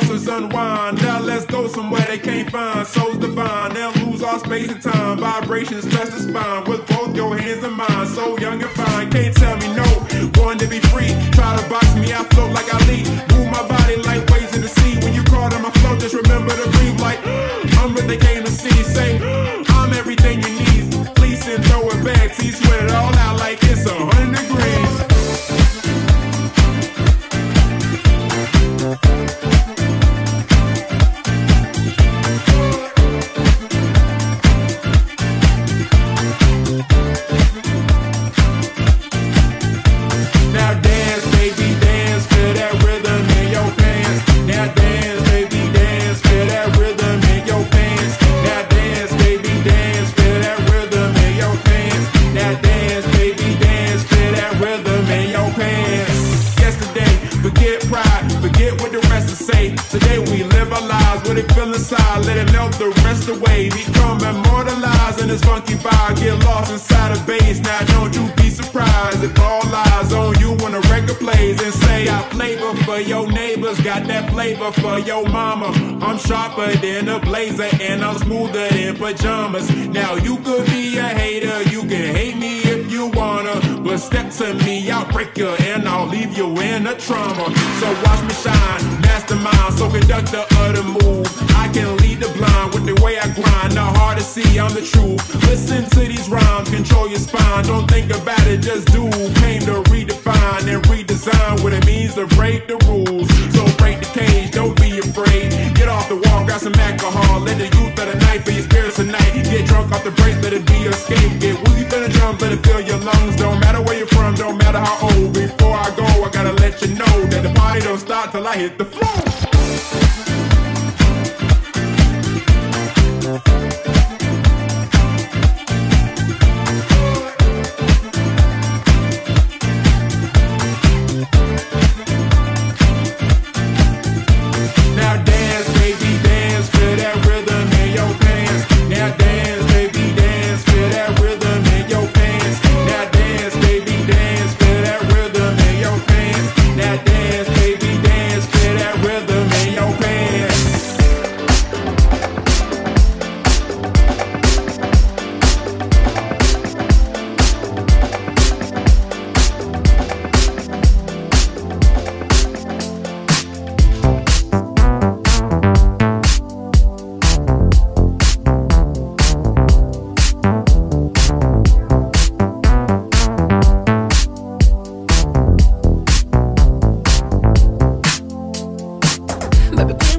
muscles unwind. Now let's go somewhere they can't find. Souls divine, they'll lose all space and time. Vibrations touch the spine with both your hands and mine. So young and fine, can't tell me no. Born to be free. Try to box me, I float like I lead. Move my body like waves in the sea. When you call to my flow, just remember to breathe like I'm what they came to see. Say I'm everything you need. Please and throw it back. See, sweat it all out like it's a hundred degrees. The away. Become immortalized in this funky vibe, get lost inside a bass. Now don't you be surprised if all eyes on you when the record plays and say I flavor for your neighbors, got that flavor for your mama. I'm sharper than a blazer and I'm smoother than pajamas. Now you could be a hater, you can hate me if you wanna, but step to me, I'll break you and I'll leave you in a trauma. So watch me shine, mastermind, see, I'm the truth. Listen to these rhymes, control your spine, don't think about it, just do. Came to redefine and redesign what it means to break the rules. So break the cage, don't be afraid. Get off the wall, grab some alcohol, let the youth of the night for your spirits tonight. Get drunk off the break, let it be your escape. Get woozy for the drums, let it fill your lungs. Don't matter where you're from, don't matter how old. Before I go, I gotta let you know that the party don't start till I hit the floor. baby,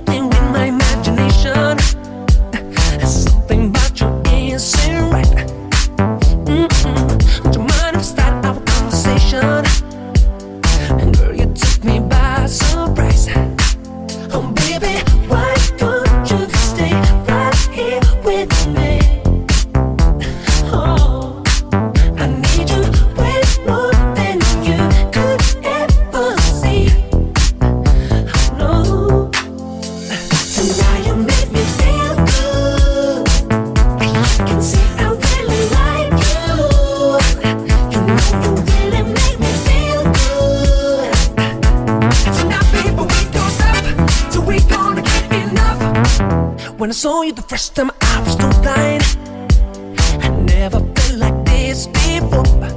When I saw you the first time, I was so blind. I never felt like this before.